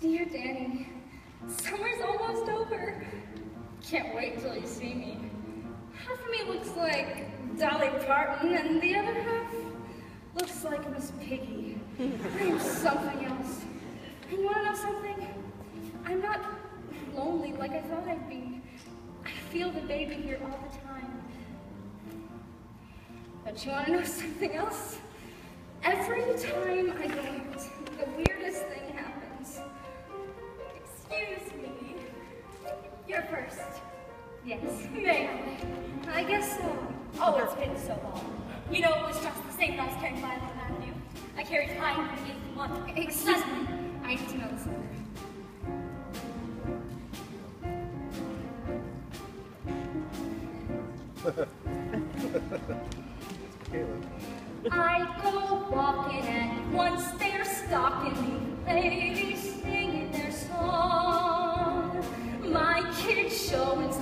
Dear Danny, summer's almost over. Can't wait till you see me. Half of me looks like Dolly Parton, and the other half looks like Miss Piggy. I am something else. And you wanna know something? I'm not lonely like I thought I'd be. I feel the baby here all the time. But you wanna know something else? Every time I go out, the weirdest first. Yes. May I? I guess so. Oh, it's been so long. You know, it was just the same when I was carrying Violet Avenue. I carried Pine and gave them one. Excuse me. I need to know this letter. I go walking and once they're stalking me, ladies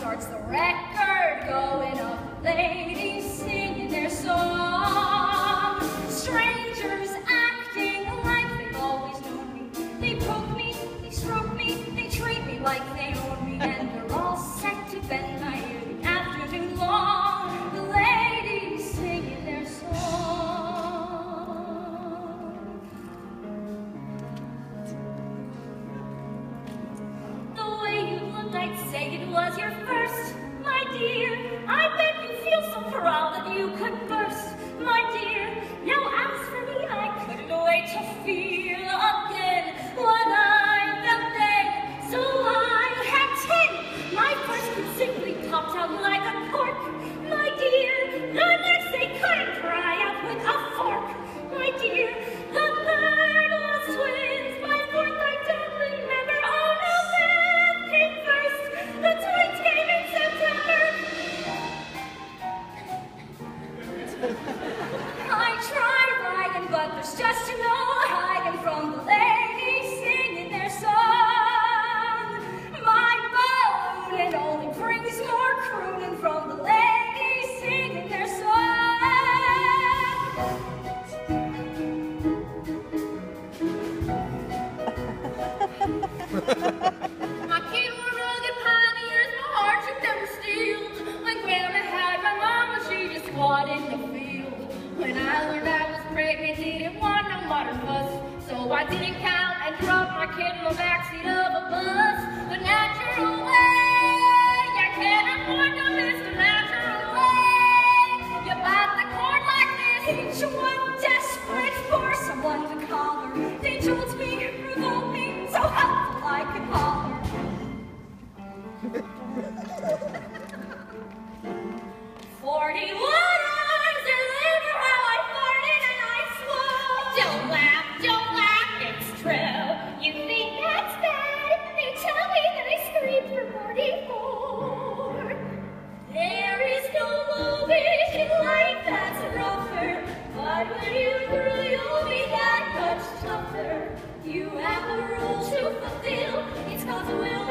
starts the record going up, ladies singing their song. Strangers acting like they've always known me. They poke me, they stroke me, they treat me like I tried writing, but there's just no hiding from the ladies singing their song. My balloon it only brings more crooning from the ladies singing their song. modern fuss. So I didn't count and dropped my kid in the backseat of a bus. The natural way, you can't afford to miss you have a rule to fulfill. It's God's will